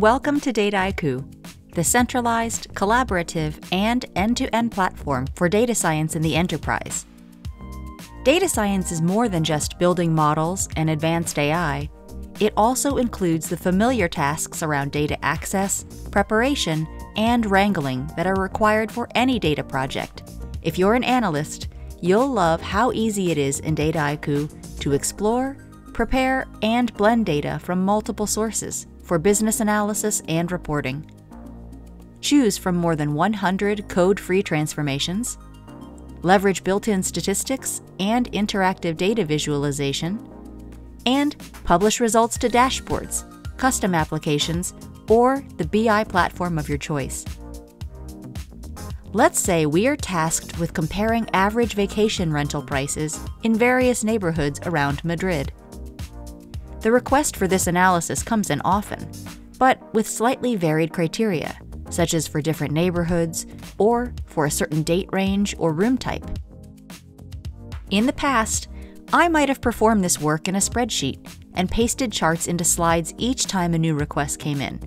welcome to Dataiku, the centralized, collaborative, and end to end platform for data science in the enterprise. Data science is more than just building models and advanced AI. It also includes the familiar tasks around data access, preparation, and wrangling that are required for any data project. If you're an analyst, you'll love how easy it is in Dataiku to explore, prepare, and blend data from multiple sources for business analysis and reporting. Choose from more than 100 code free transformations, leverage built in statistics and interactive data visualization, and publish results to dashboards, custom applications, or the BI platform of your choice. Let's say we are tasked with comparing average vacation rental prices in various neighborhoods around Madrid. The request for this analysis comes in often, but with slightly varied criteria, such as for different neighborhoods or for a certain date range or room type. In the past, I might have performed this work in a spreadsheet and pasted charts into slides each time a new request came in.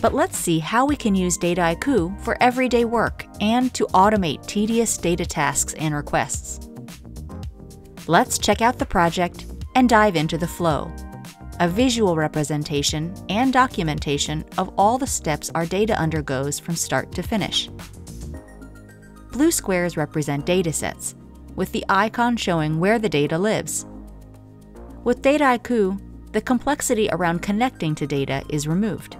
But let's see how we can use Dataiku for everyday work and to automate tedious data tasks and requests. Let's check out the project and dive into the flow, a visual representation and documentation of all the steps our data undergoes from start to finish. Blue squares represent datasets, with the icon showing where the data lives. With Dataiku, the complexity around connecting to data is removed.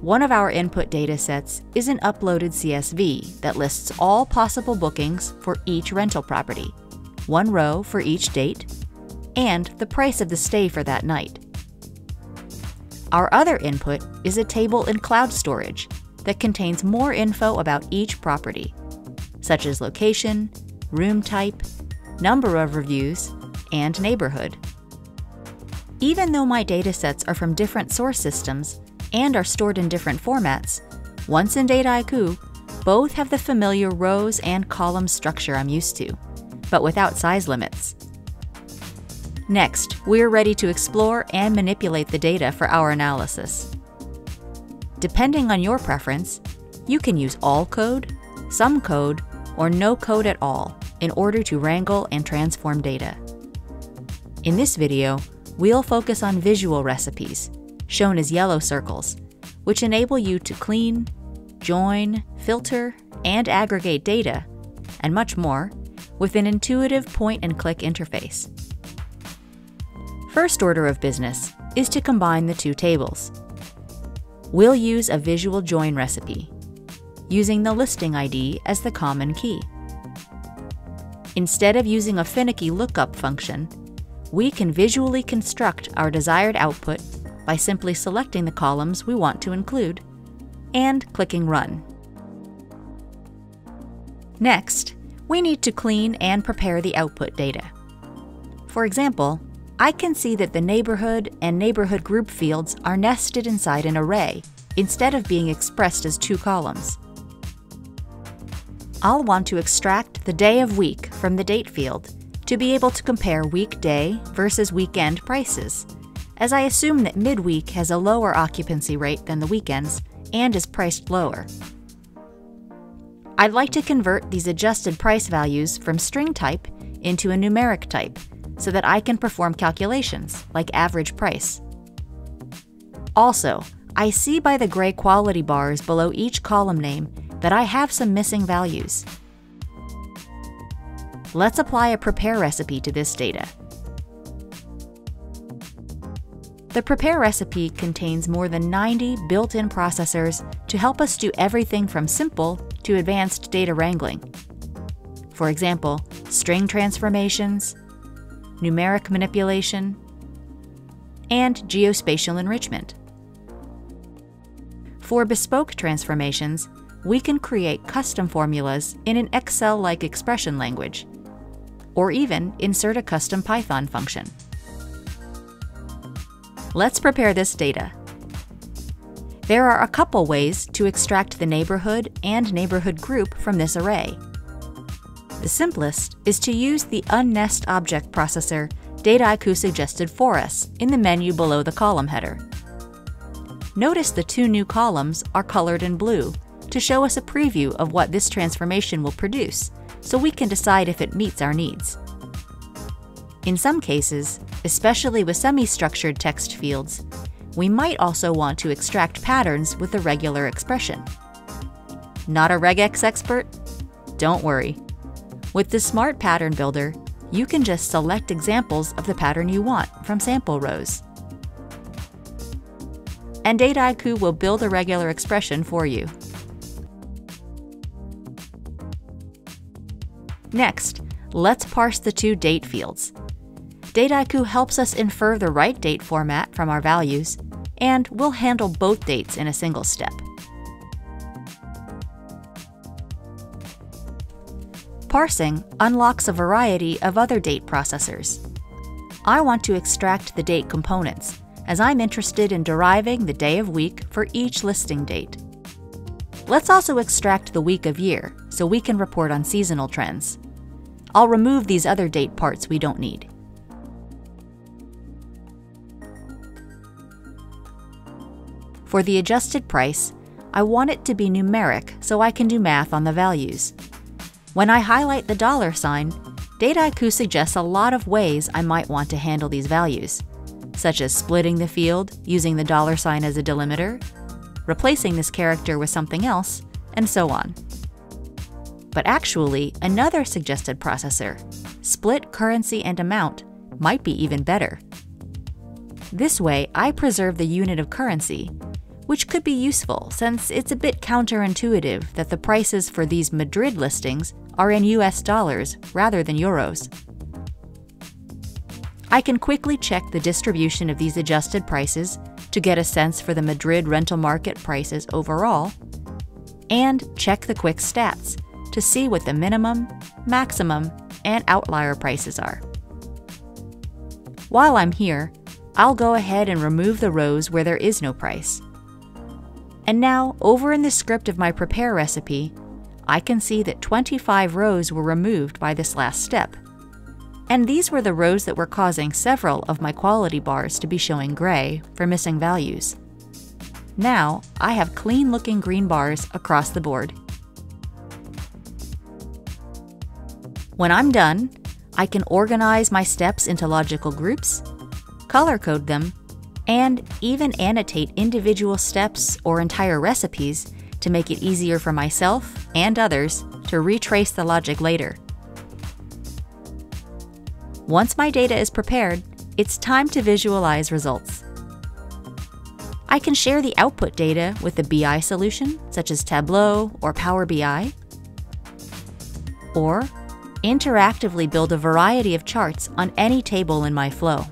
One of our input datasets is an uploaded CSV that lists all possible bookings for each rental property, one row for each date, and the price of the stay for that night. Our other input is a table in cloud storage that contains more info about each property, such as location, room type, number of reviews, and neighborhood. Even though my datasets are from different source systems, and are stored in different formats, once in Dataiku, both have the familiar rows and column structure I'm used to, but without size limits. Next, we're ready to explore and manipulate the data for our analysis. Depending on your preference, you can use all code, some code, or no code at all in order to wrangle and transform data. In this video, we'll focus on visual recipes, shown as yellow circles, which enable you to clean, join, filter, and aggregate data, and much more, with an intuitive point and click interface. First order of business is to combine the two tables. We'll use a visual join recipe, using the listing ID as the common key. Instead of using a finicky lookup function, we can visually construct our desired output by simply selecting the columns we want to include and clicking Run. Next, we need to clean and prepare the output data. For example, I can see that the neighborhood and neighborhood group fields are nested inside an array instead of being expressed as two columns. I'll want to extract the day of week from the date field to be able to compare weekday versus weekend prices as I assume that midweek has a lower occupancy rate than the weekends and is priced lower. I'd like to convert these adjusted price values from string type into a numeric type so that I can perform calculations like average price. Also, I see by the gray quality bars below each column name that I have some missing values. Let's apply a prepare recipe to this data. The Prepare recipe contains more than 90 built in processors to help us do everything from simple to advanced data wrangling. For example, string transformations, numeric manipulation, and geospatial enrichment. For bespoke transformations, we can create custom formulas in an Excel like expression language, or even insert a custom Python function. Let's prepare this data. There are a couple ways to extract the neighborhood and neighborhood group from this array. The simplest is to use the unnest object processor Dataiku suggested for us in the menu below the column header. Notice the two new columns are colored in blue to show us a preview of what this transformation will produce, so we can decide if it meets our needs. In some cases, especially with semi-structured text fields, we might also want to extract patterns with the regular expression. Not a regex expert? Don't worry. With the Smart Pattern Builder, you can just select examples of the pattern you want from sample rows. And Dataiku will build a regular expression for you. Next, let's parse the two date fields. Dataiku helps us infer the right date format from our values, and we'll handle both dates in a single step. Parsing unlocks a variety of other date processors. I want to extract the date components, as I'm interested in deriving the day of week for each listing date. Let's also extract the week of year, so we can report on seasonal trends. I'll remove these other date parts we don't need. For the adjusted price, I want it to be numeric so I can do math on the values. When I highlight the dollar sign, Dataiku suggests a lot of ways I might want to handle these values, such as splitting the field using the dollar sign as a delimiter, replacing this character with something else, and so on. But actually, another suggested processor, split currency and amount, might be even better. This way, I preserve the unit of currency which could be useful since it's a bit counterintuitive that the prices for these Madrid listings are in US dollars rather than euros. I can quickly check the distribution of these adjusted prices to get a sense for the Madrid rental market prices overall, and check the quick stats to see what the minimum, maximum, and outlier prices are. While I'm here, I'll go ahead and remove the rows where there is no price. And now, over in the script of my prepare recipe, I can see that 25 rows were removed by this last step. And these were the rows that were causing several of my quality bars to be showing gray for missing values. Now, I have clean looking green bars across the board. When I'm done, I can organize my steps into logical groups, color code them, and even annotate individual steps or entire recipes to make it easier for myself and others to retrace the logic later. Once my data is prepared, it's time to visualize results. I can share the output data with a BI solution, such as Tableau or Power BI, or interactively build a variety of charts on any table in my flow.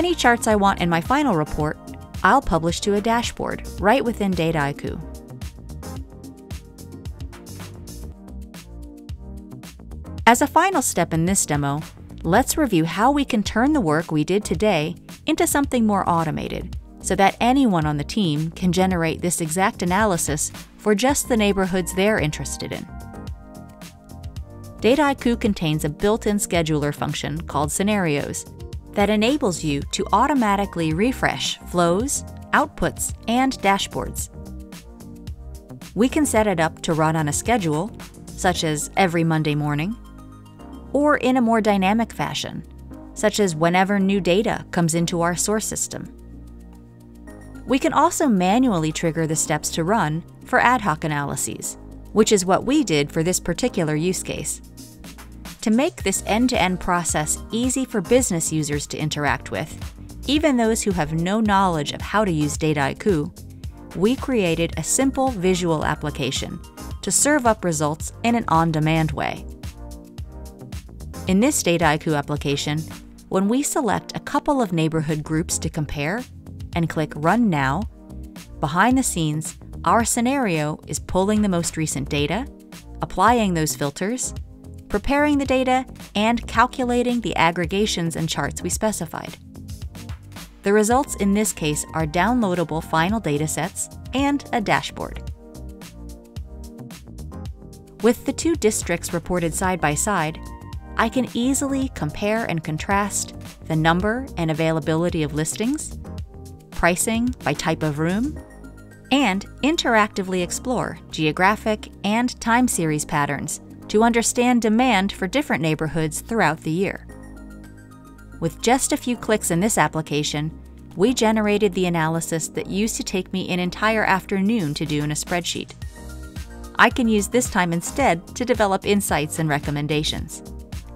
Any charts I want in my final report, I'll publish to a dashboard right within Dataiku. As a final step in this demo, let's review how we can turn the work we did today into something more automated so that anyone on the team can generate this exact analysis for just the neighborhoods they're interested in. Dataiku contains a built-in scheduler function called Scenarios that enables you to automatically refresh flows, outputs, and dashboards. We can set it up to run on a schedule, such as every Monday morning, or in a more dynamic fashion, such as whenever new data comes into our source system. We can also manually trigger the steps to run for ad hoc analyses, which is what we did for this particular use case. To make this end-to-end process easy for business users to interact with, even those who have no knowledge of how to use Dataiku, we created a simple visual application to serve up results in an on-demand way. In this Dataiku application, when we select a couple of neighborhood groups to compare and click Run Now, behind the scenes, our scenario is pulling the most recent data, applying those filters, preparing the data, and calculating the aggregations and charts we specified. The results in this case are downloadable final datasets and a dashboard. With the two districts reported side by side, I can easily compare and contrast the number and availability of listings, pricing by type of room, and interactively explore geographic and time series patterns to understand demand for different neighborhoods throughout the year. With just a few clicks in this application, we generated the analysis that used to take me an entire afternoon to do in a spreadsheet. I can use this time instead to develop insights and recommendations.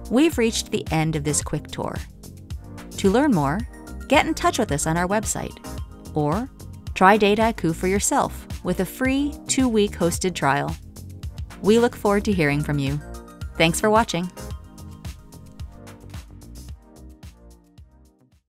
We've reached the end of this quick tour. To learn more, get in touch with us on our website, or try Dataiku for yourself with a free two week hosted trial. We look forward to hearing from you. Thanks for watching.